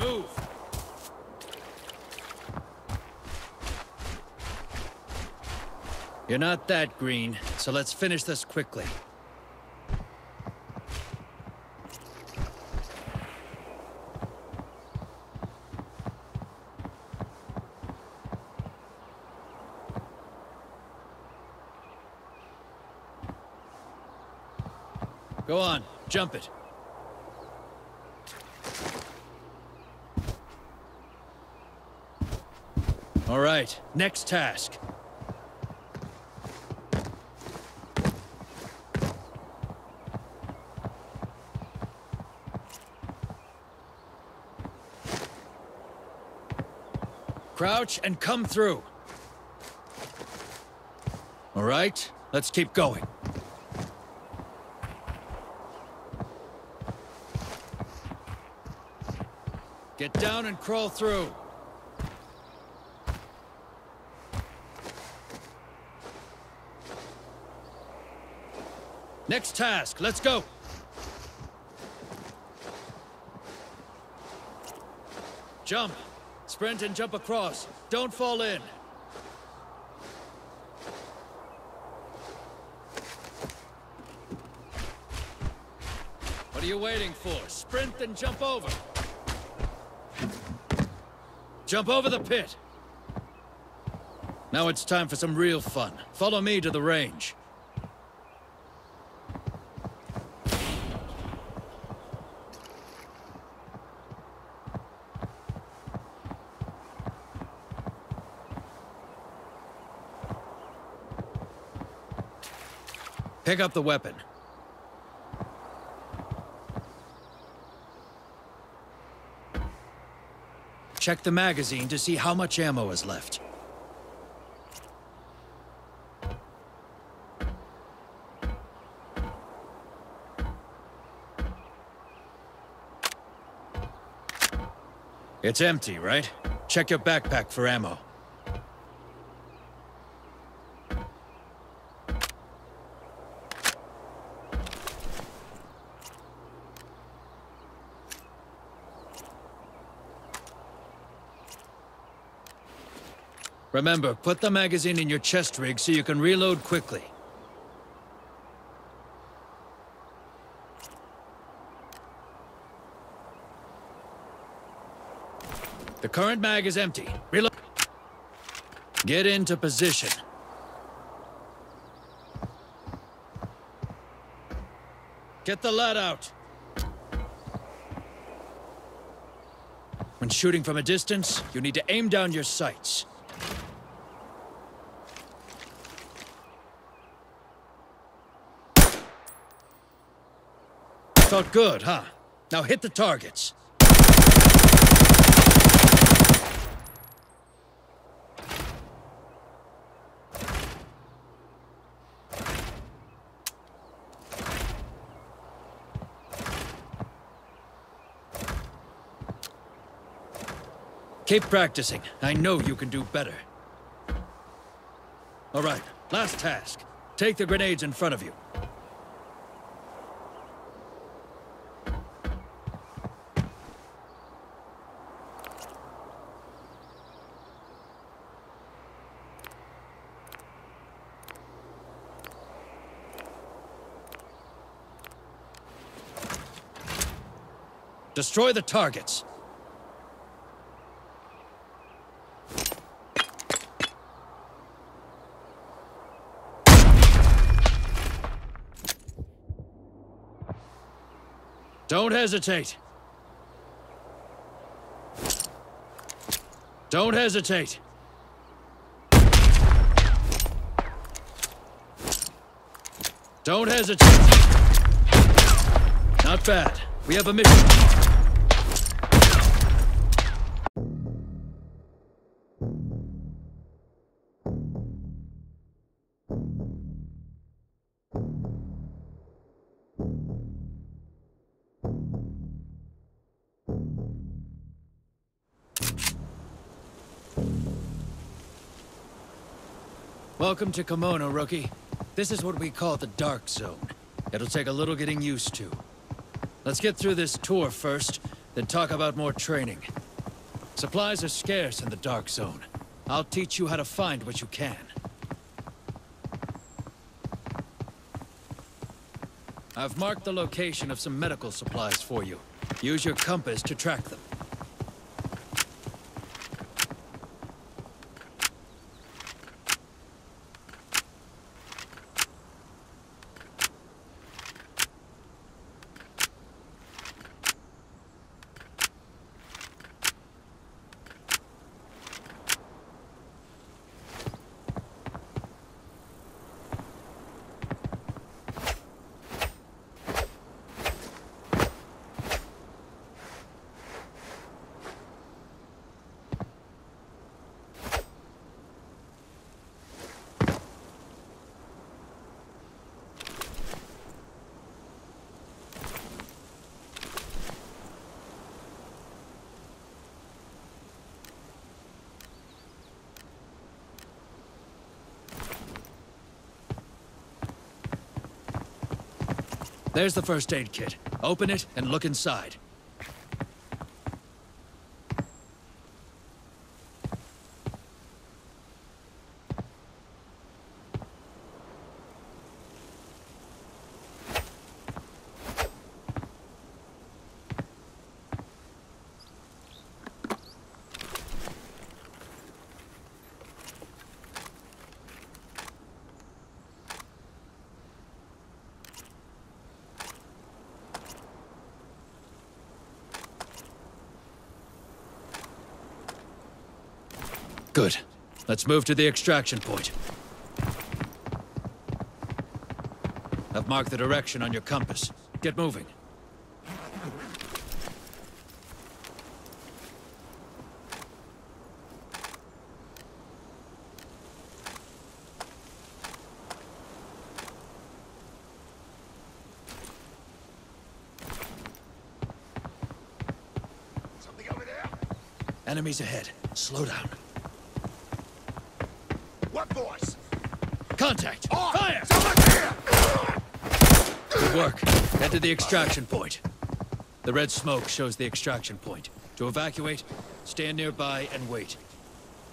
Move! You're not that green, so let's finish this quickly. Go on, jump it. All right, next task. Crouch and come through. All right, let's keep going. Get down and crawl through. Next task, let's go. Jump. Sprint and jump across. Don't fall in. What are you waiting for? Sprint and jump over. Jump over the pit. Now it's time for some real fun. Follow me to the range. Pick up the weapon. Check the magazine to see how much ammo is left. It's empty, right? Check your backpack for ammo. Remember, put the magazine in your chest rig so you can reload quickly. The current mag is empty. Reload. Get into position. Get the lead out. When shooting from a distance, you need to aim down your sights. Felt good, huh? Now hit the targets. Keep practicing. I know you can do better. All right, last task. Take the grenades in front of you. Destroy the targets. Don't hesitate. Don't hesitate. Don't hesitate. Not bad. We have a mission. Welcome to Kamona, rookie. This is what we call the Dark Zone. It'll take a little getting used to. Let's get through this tour first, then talk about more training. Supplies are scarce in the Dark Zone. I'll teach you how to find what you can. I've marked the location of some medical supplies for you. Use your compass to track them. There's the first aid kit. Open it and look inside. Good. Let's move to the extraction point. I've marked the direction on your compass. Get moving. Something over there? Enemies ahead. Slow down. Voice? Contact! Oh, Fire! Good work. Head to the extraction point. The red smoke shows the extraction point. To evacuate, stand nearby and wait.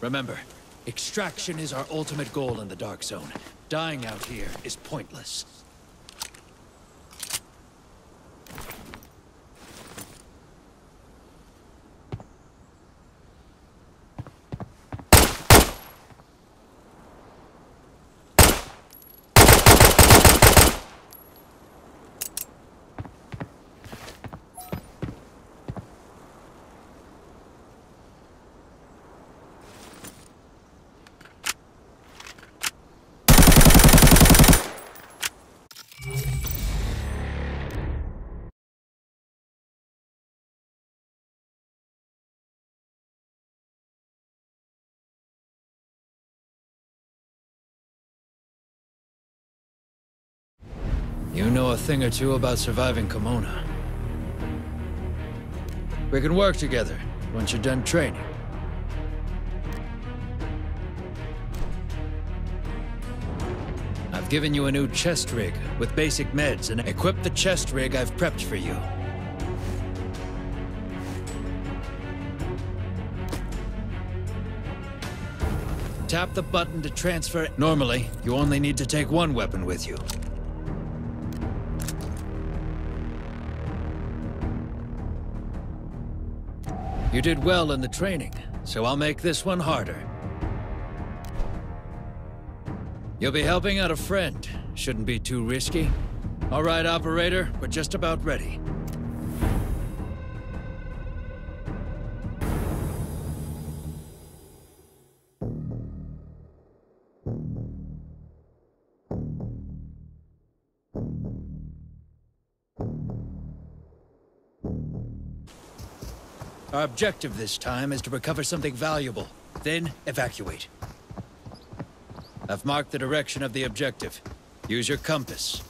Remember, extraction is our ultimate goal in the Dark Zone. Dying out here is pointless. You know a thing or two about surviving Kamona. We can work together once you're done training. I've given you a new chest rig with basic meds and equip the chest rig I've prepped for you. Tap the button to transfer. Normally, you only need to take one weapon with you. You did well in the training, so I'll make this one harder. You'll be helping out a friend. Shouldn't be too risky. All right, operator, we're just about ready. Our objective this time is to recover something valuable, then evacuate. I've marked the direction of the objective. Use your compass.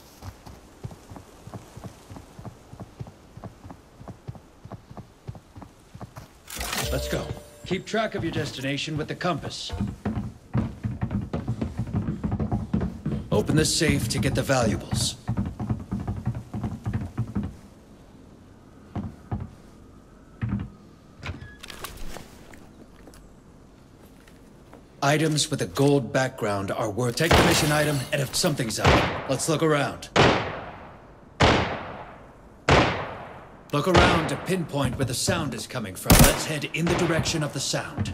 Let's go. Keep track of your destination with the compass. Open the safe to get the valuables. Items with a gold background are worth... Take the mission item, and if something's up, let's look around. Look around to pinpoint where the sound is coming from. Let's head in the direction of the sound.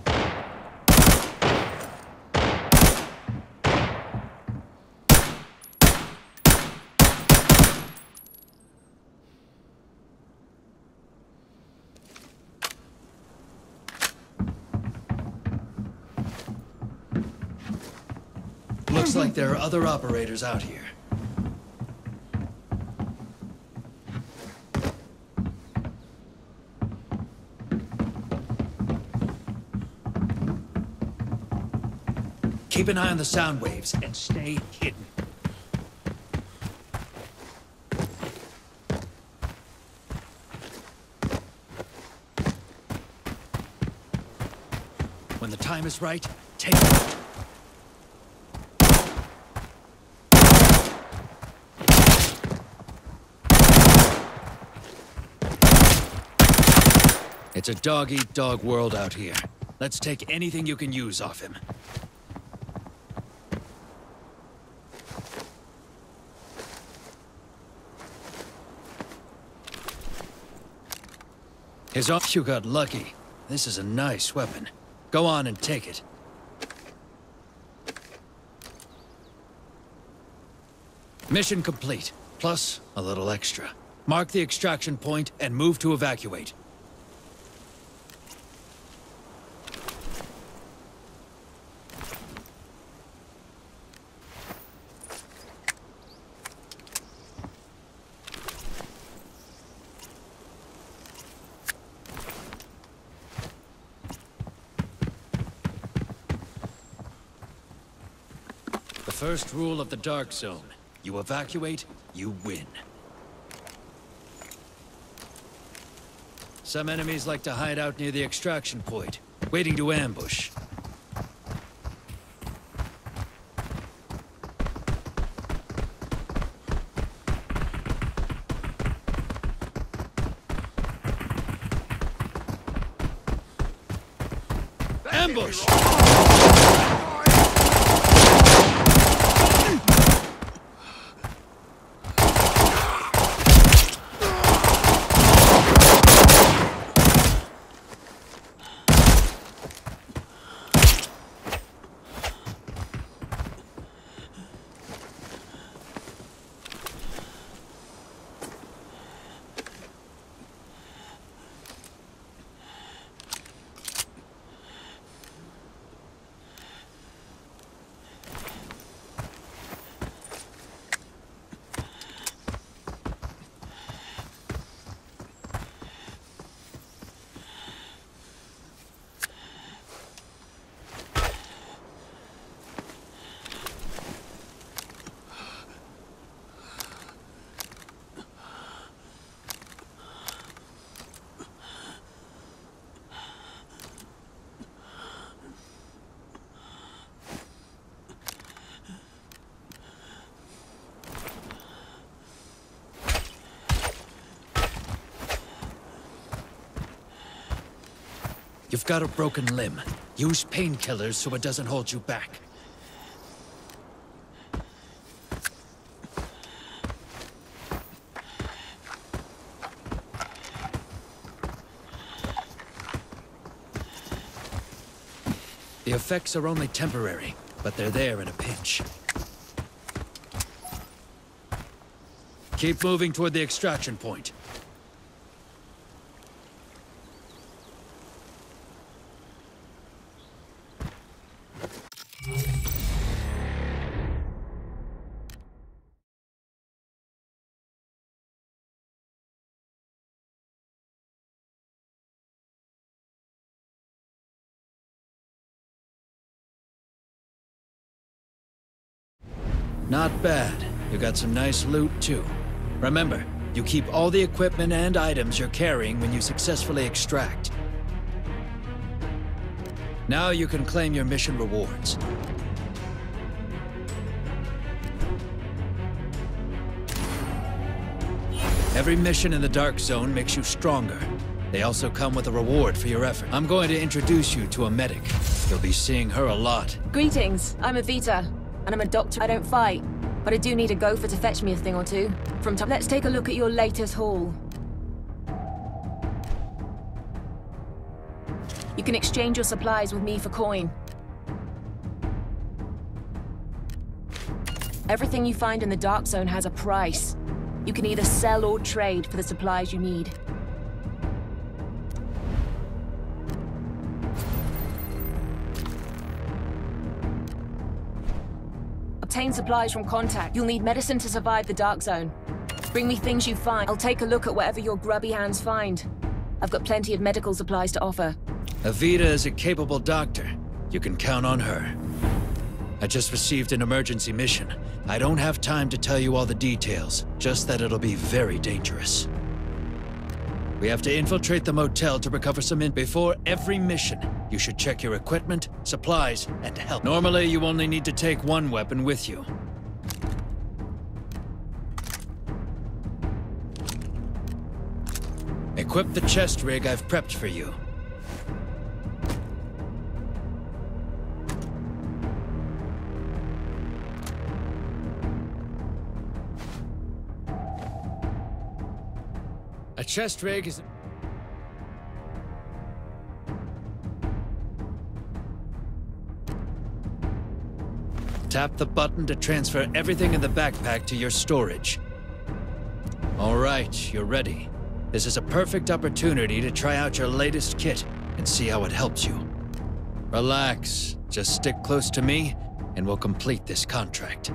Looks like there are other operators out here. Keep an eye on the sound waves and stay hidden. When the time is right, take It's a dog-eat-dog world out here. Let's take anything you can use off him. His off you got lucky. This is a nice weapon. Go on and take it. Mission complete, plus a little extra. Mark the extraction point and move to evacuate. The first rule of the Dark Zone. You evacuate, you win. Some enemies like to hide out near the extraction point, waiting to ambush. Ambush! You've got a broken limb. Use painkillers so it doesn't hold you back. The effects are only temporary, but they're there in a pinch. Keep moving toward the extraction point. Not bad. You got some nice loot, too. Remember, you keep all the equipment and items you're carrying when you successfully extract. Now you can claim your mission rewards. Every mission in the Dark Zone makes you stronger. They also come with a reward for your effort. I'm going to introduce you to a medic. You'll be seeing her a lot. Greetings, I'm Evita, and I'm a doctor. I don't fight, but I do need a gopher to fetch me a thing or two. From top, let's take a look at your latest haul. You can exchange your supplies with me for coin. Everything you find in the Dark Zone has a price. You can either sell or trade for the supplies you need. Obtain supplies from contact. You'll need medicine to survive the Dark Zone. Bring me things you find. I'll take a look at whatever your grubby hands find. I've got plenty of medical supplies to offer. Evita is a capable doctor. You can count on her. I just received an emergency mission. I don't have time to tell you all the details, just that it'll be very dangerous. We have to infiltrate the motel to recover some in- Before every mission, you should check your equipment, supplies, and help. Normally, you only need to take one weapon with you. Equip the chest rig I've prepped for you. A chest rig is... Tap the button to transfer everything in the backpack to your storage. All right, you're ready. This is a perfect opportunity to try out your latest kit and see how it helps you. Relax, just stick close to me, and we'll complete this contract.